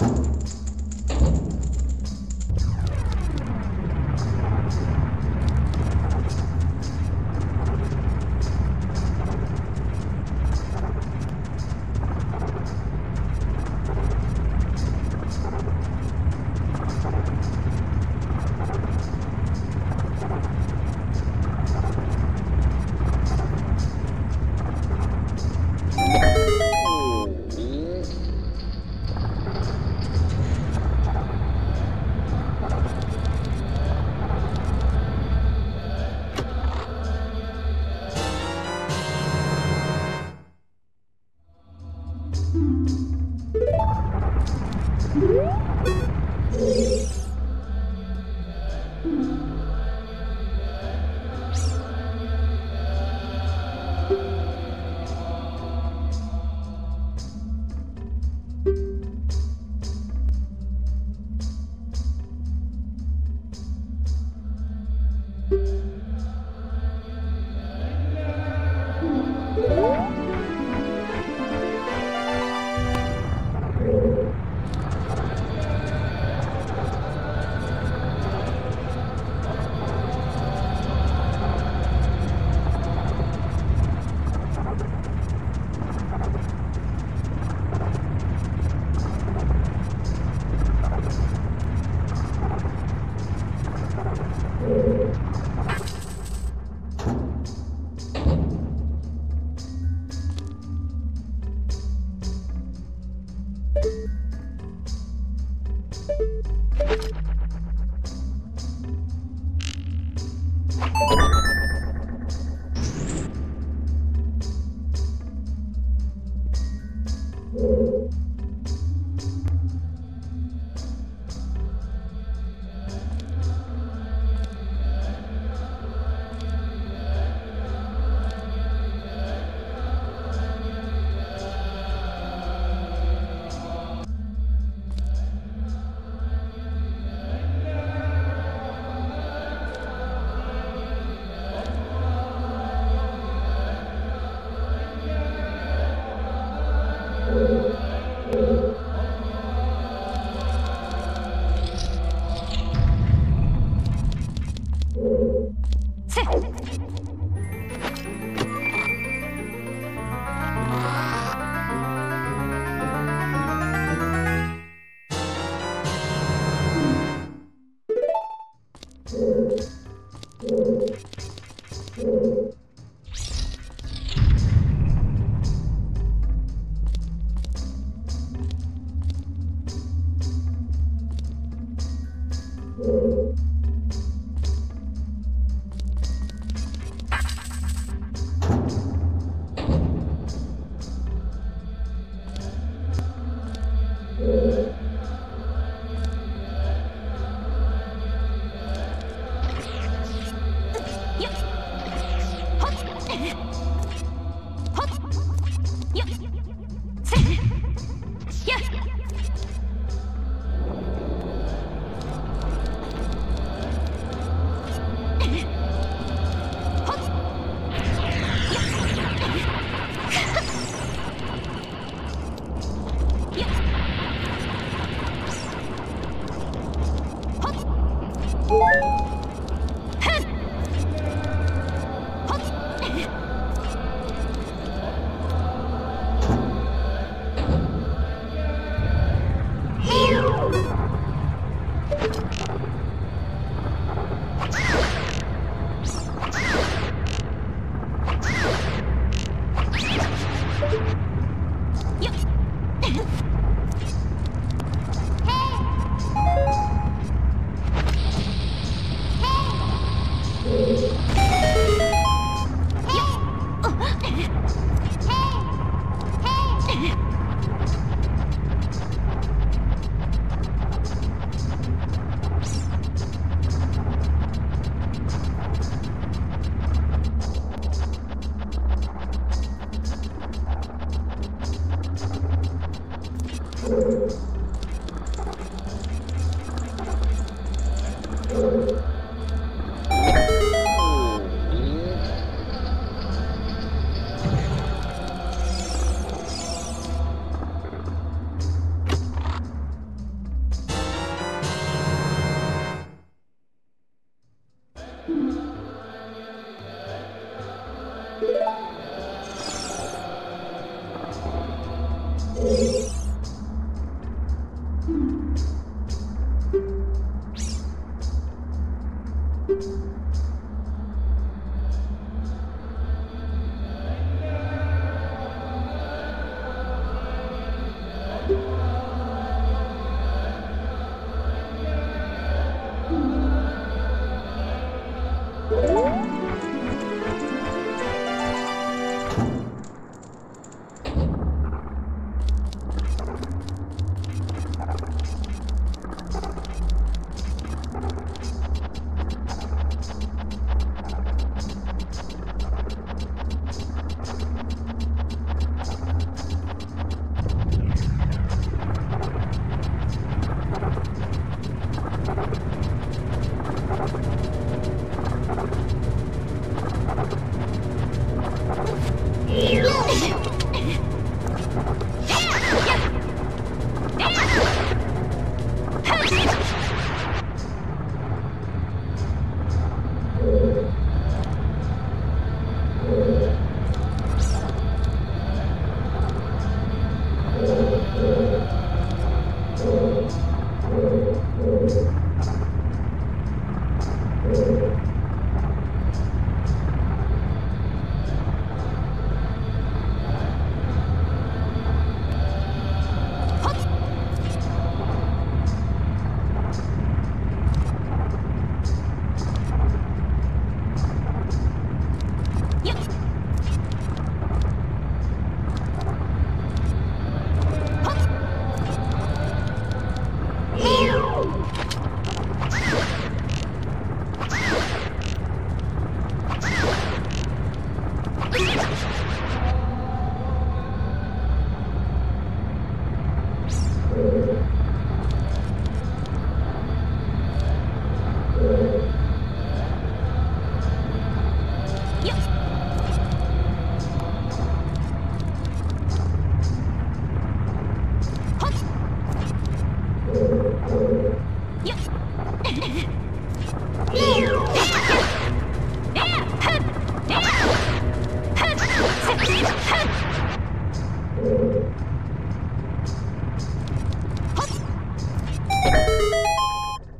you. 切。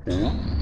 ¿Eh?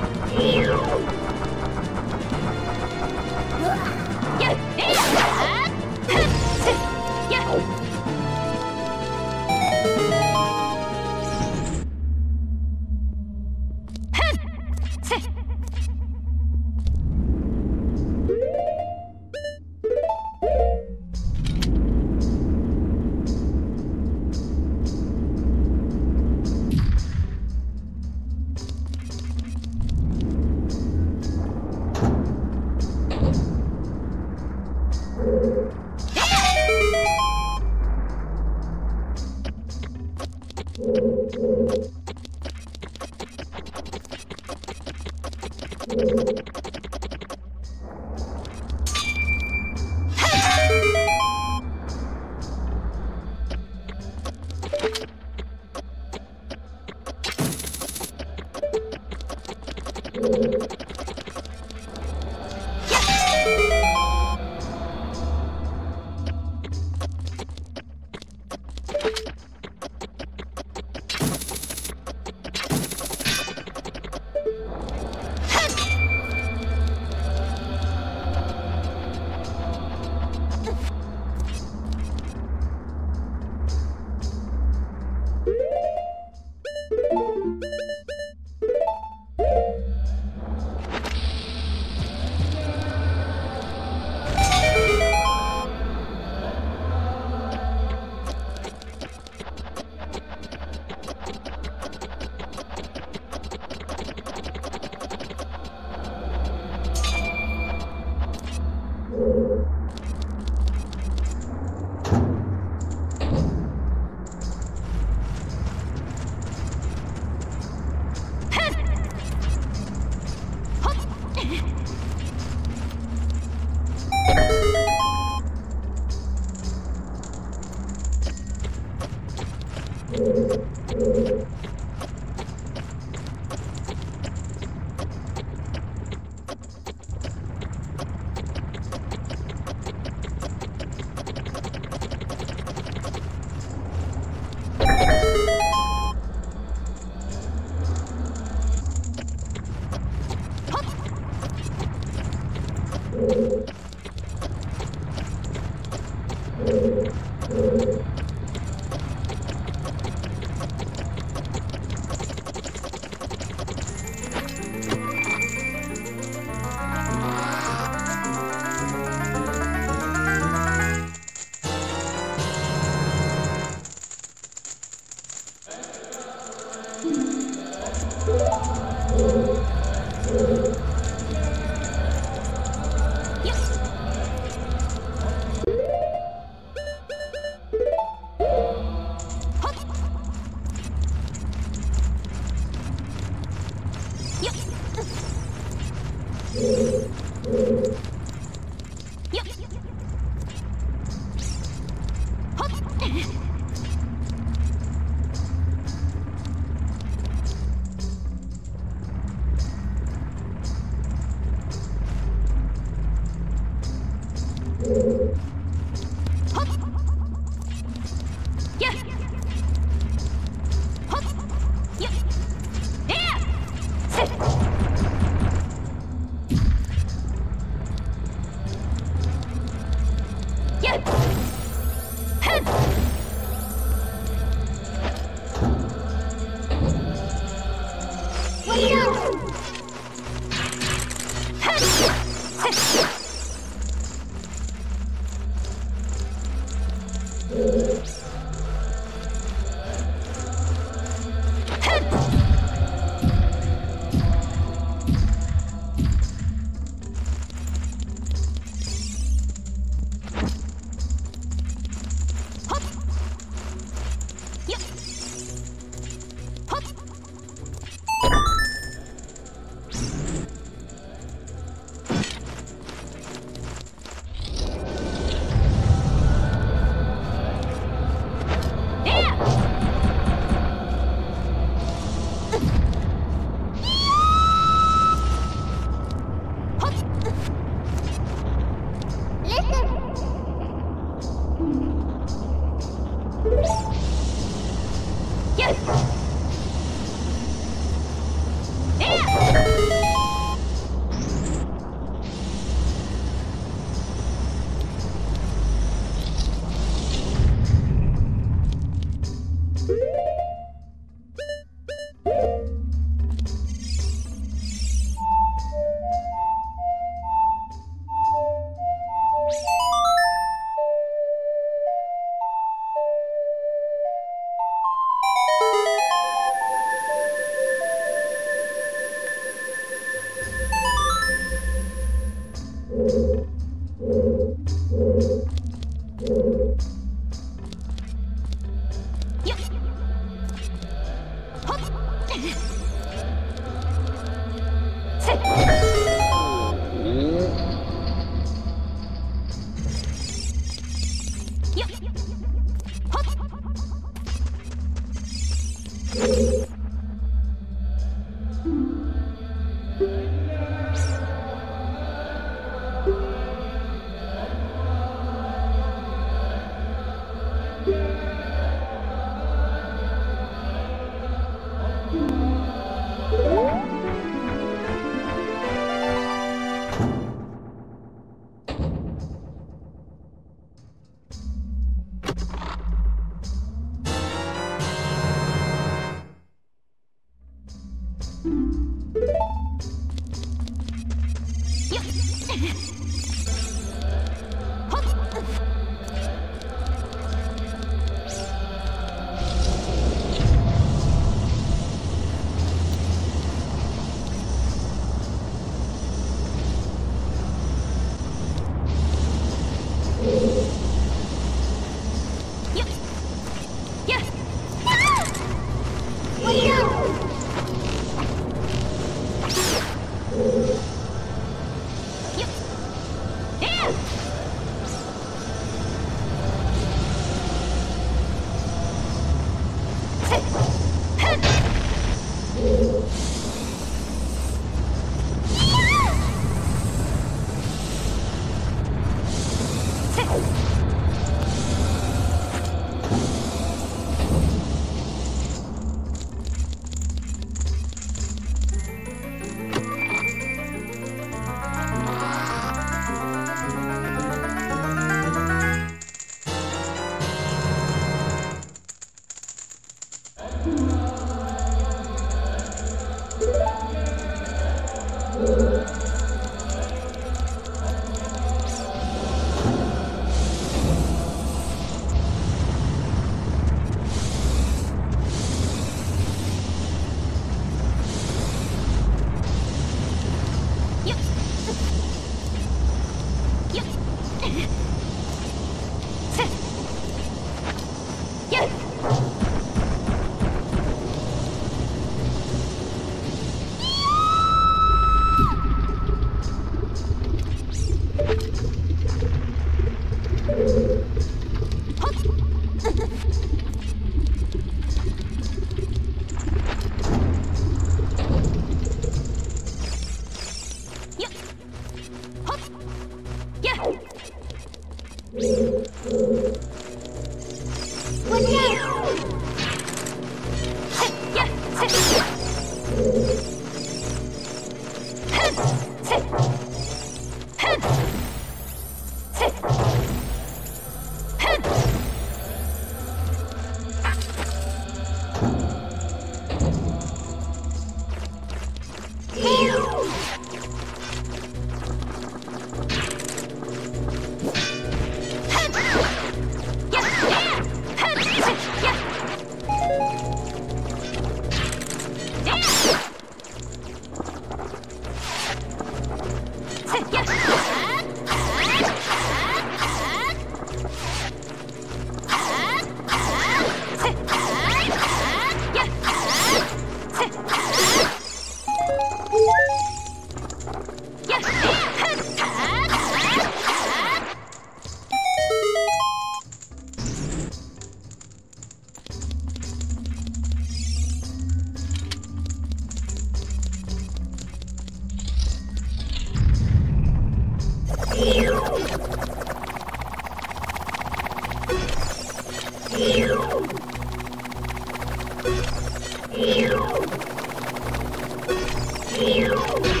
you.